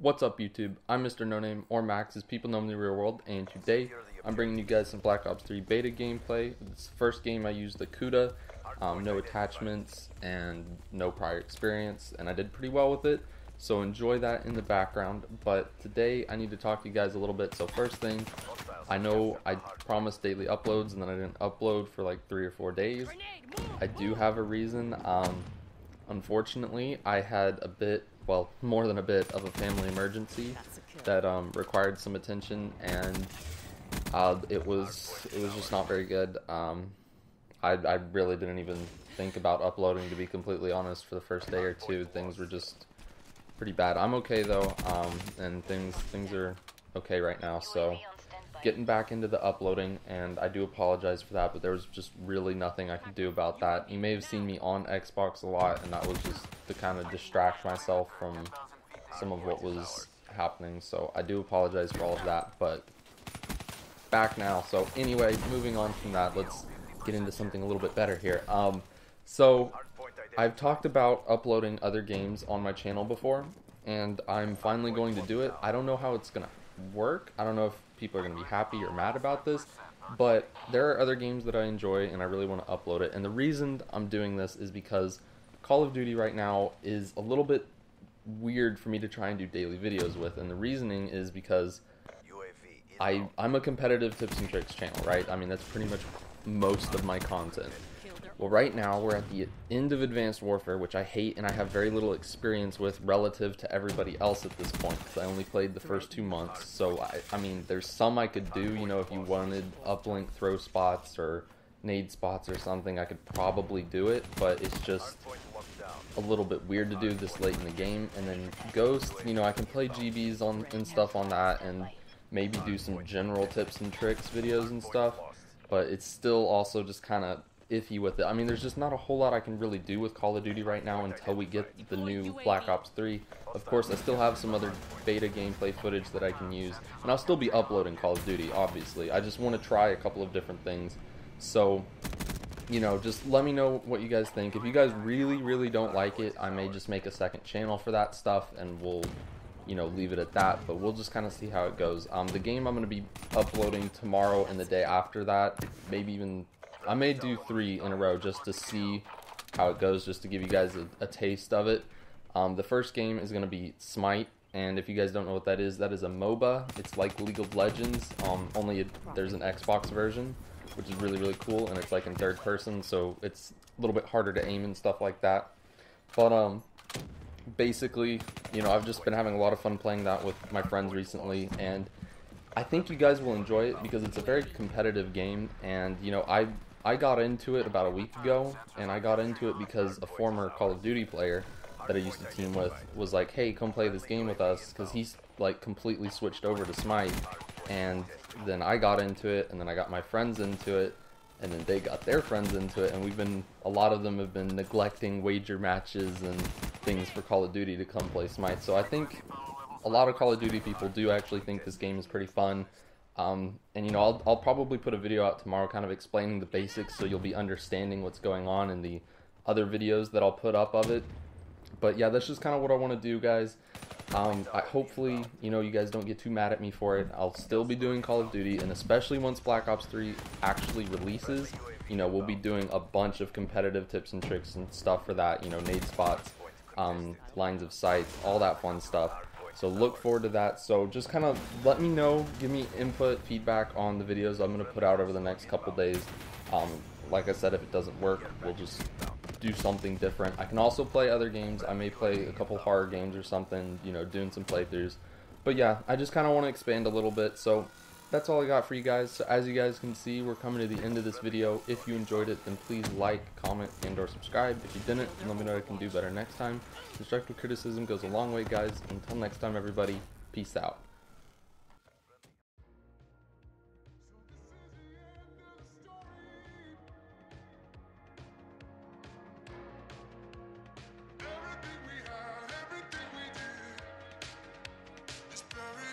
What's up YouTube? I'm Mr. No Name, or Max as people know me in the real world, and today I'm bringing you guys some Black Ops 3 beta gameplay. It's the first game I used the Kuda, um, no attachments, and no prior experience, and I did pretty well with it, so enjoy that in the background. But today I need to talk to you guys a little bit, so first thing, I know I promised daily uploads and then I didn't upload for like three or four days. I do have a reason. Um, unfortunately, I had a bit well, more than a bit of a family emergency that um, required some attention, and uh, it was it was just not very good. Um, I, I really didn't even think about uploading, to be completely honest. For the first day or two, things were just pretty bad. I'm okay though, um, and things things are okay right now. So getting back into the uploading, and I do apologize for that, but there was just really nothing I could do about that. You may have seen me on Xbox a lot, and that was just to kind of distract myself from some of what was happening, so I do apologize for all of that, but back now. So anyway, moving on from that, let's get into something a little bit better here. Um, so I've talked about uploading other games on my channel before, and I'm finally going to do it. I don't know how it's going to work. I don't know if people are going to be happy or mad about this, but there are other games that I enjoy and I really want to upload it. And the reason I'm doing this is because Call of Duty right now is a little bit weird for me to try and do daily videos with. And the reasoning is because I, I'm a competitive tips and tricks channel, right? I mean, that's pretty much most of my content. Well, right now we're at the end of Advanced Warfare, which I hate and I have very little experience with relative to everybody else at this point. Because I only played the first two months, so I, I mean, there's some I could do. You know, if you wanted uplink throw spots or nade spots or something, I could probably do it. But it's just a little bit weird to do this late in the game. And then Ghost, you know, I can play GBs on and stuff on that, and maybe do some general tips and tricks videos and stuff. But it's still also just kind of iffy with it. I mean, there's just not a whole lot I can really do with Call of Duty right now until we get the new Black Ops 3. Of course, I still have some other beta gameplay footage that I can use, and I'll still be uploading Call of Duty, obviously. I just want to try a couple of different things. So, you know, just let me know what you guys think. If you guys really, really don't like it, I may just make a second channel for that stuff, and we'll you know, leave it at that. But we'll just kind of see how it goes. Um, the game I'm going to be uploading tomorrow and the day after that, maybe even I may do three in a row just to see how it goes, just to give you guys a, a taste of it. Um, the first game is going to be Smite, and if you guys don't know what that is, that is a MOBA. It's like League of Legends, um, only there's an Xbox version, which is really, really cool, and it's like in third person, so it's a little bit harder to aim and stuff like that. But, um, basically, you know, I've just been having a lot of fun playing that with my friends recently, and I think you guys will enjoy it because it's a very competitive game, and, you know, I I got into it about a week ago, and I got into it because a former Call of Duty player that I used to team with was like, hey, come play this game with us, because he's like completely switched over to Smite, and then I got into it, and then I got my friends into it, and then they got their friends into it, and we've been, a lot of them have been neglecting wager matches and things for Call of Duty to come play Smite, so I think a lot of Call of Duty people do actually think this game is pretty fun, um, and you know, I'll, I'll probably put a video out tomorrow kind of explaining the basics so you'll be understanding what's going on in the other videos that I'll put up of it. But yeah, that's just kind of what I want to do, guys. Um, I, hopefully, you know, you guys don't get too mad at me for it. I'll still be doing Call of Duty, and especially once Black Ops 3 actually releases, you know, we'll be doing a bunch of competitive tips and tricks and stuff for that, you know, nade spots, um, lines of sight, all that fun stuff. So look forward to that. So just kind of let me know, give me input, feedback on the videos I'm going to put out over the next couple days. Um, like I said, if it doesn't work, we'll just do something different. I can also play other games. I may play a couple horror games or something, you know, doing some playthroughs. But yeah, I just kind of want to expand a little bit. So that's all I got for you guys. So as you guys can see, we're coming to the end of this video. If you enjoyed it, then please like, comment, and or subscribe. If you didn't, then let me know I can do better next time. Constructive criticism goes a long way, guys. Until next time, everybody, peace out. temporary